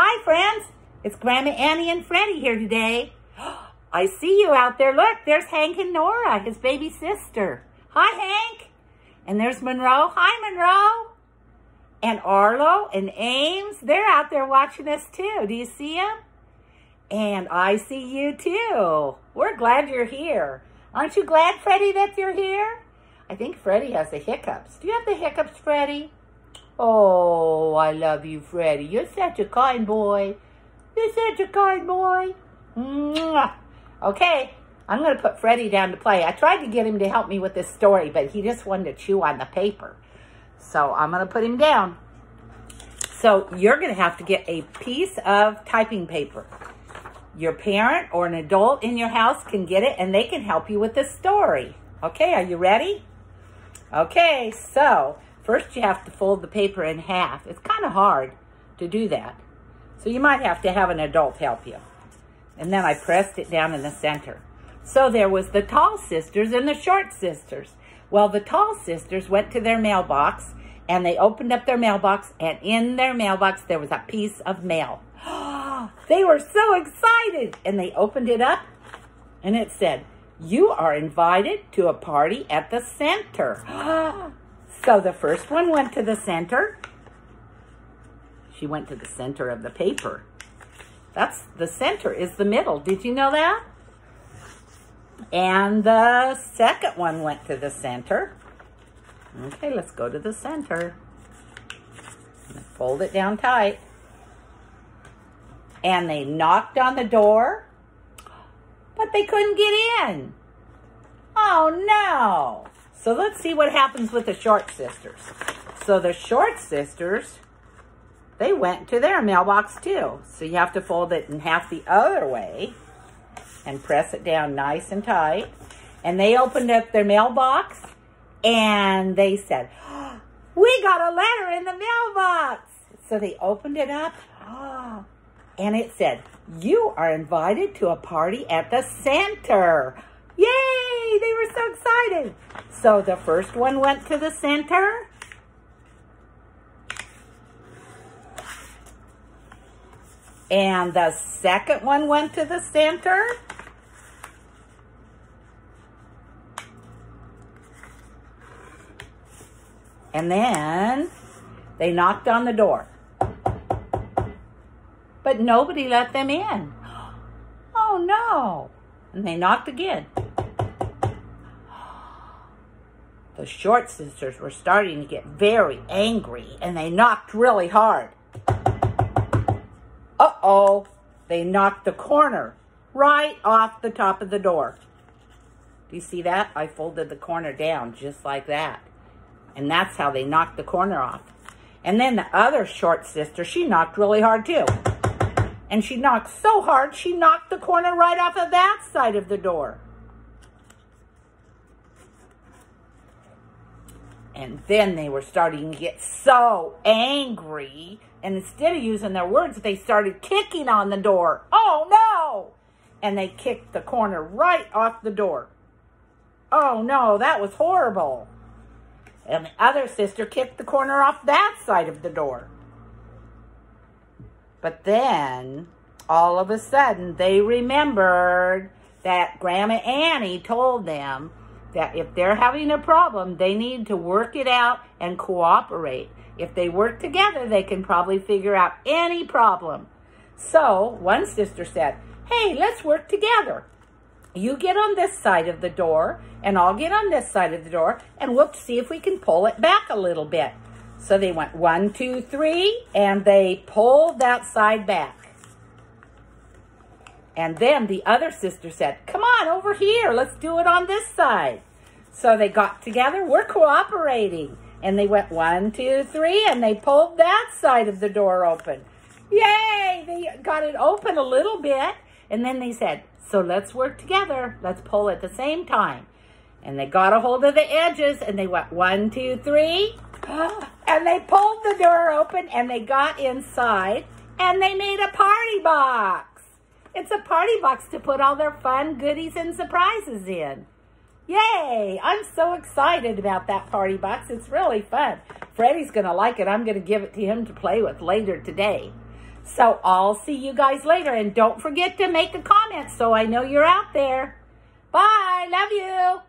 Hi, friends. It's Grandma Annie and Freddy here today. I see you out there. Look, there's Hank and Nora, his baby sister. Hi, Hank. And there's Monroe. Hi, Monroe. And Arlo and Ames, they're out there watching us too. Do you see them? And I see you too. We're glad you're here. Aren't you glad, Freddy, that you're here? I think Freddy has the hiccups. Do you have the hiccups, Freddy? Oh, I love you, Freddy. You're such a kind boy. You're such a kind boy. Mwah. Okay, I'm going to put Freddy down to play. I tried to get him to help me with this story, but he just wanted to chew on the paper. So I'm going to put him down. So you're going to have to get a piece of typing paper. Your parent or an adult in your house can get it and they can help you with the story. Okay, are you ready? Okay, so first you have to fold the paper in half. It's kind of hard to do that. So you might have to have an adult help you. And then I pressed it down in the center. So there was the tall sisters and the short sisters. Well, the tall sisters went to their mailbox and they opened up their mailbox and in their mailbox there was a piece of mail. they were so excited and they opened it up and it said, you are invited to a party at the center. so the first one went to the center. She went to the center of the paper. That's the center is the middle. Did you know that? And the second one went to the center. Okay, let's go to the center. Fold it down tight. And they knocked on the door, but they couldn't get in. Oh, no. So let's see what happens with the short sisters. So the short sisters, they went to their mailbox too. So you have to fold it in half the other way and press it down nice and tight. And they opened up their mailbox and they said, oh, we got a letter in the mailbox. So they opened it up ah, and it said, you are invited to a party at the center. They were so excited. So the first one went to the center. And the second one went to the center. And then they knocked on the door. But nobody let them in. Oh no. And they knocked again. The short sisters were starting to get very angry and they knocked really hard. Uh-oh. They knocked the corner right off the top of the door. Do you see that? I folded the corner down just like that. And that's how they knocked the corner off. And then the other short sister, she knocked really hard too. And she knocked so hard, she knocked the corner right off of that side of the door. And then they were starting to get so angry. And instead of using their words, they started kicking on the door. Oh, no! And they kicked the corner right off the door. Oh, no, that was horrible. And the other sister kicked the corner off that side of the door. But then, all of a sudden, they remembered that Grandma Annie told them that if they're having a problem, they need to work it out and cooperate. If they work together, they can probably figure out any problem. So one sister said, hey, let's work together. You get on this side of the door, and I'll get on this side of the door, and we'll see if we can pull it back a little bit. So they went one, two, three, and they pulled that side back. And then the other sister said, come on over here. Let's do it on this side. So they got together. We're cooperating. And they went one, two, three, and they pulled that side of the door open. Yay! They got it open a little bit. And then they said, so let's work together. Let's pull at the same time. And they got a hold of the edges and they went one, two, three. And they pulled the door open and they got inside and they made a party box. It's a party box to put all their fun goodies and surprises in. Yay! I'm so excited about that party box. It's really fun. Freddy's going to like it. I'm going to give it to him to play with later today. So I'll see you guys later. And don't forget to make a comment so I know you're out there. Bye. Love you.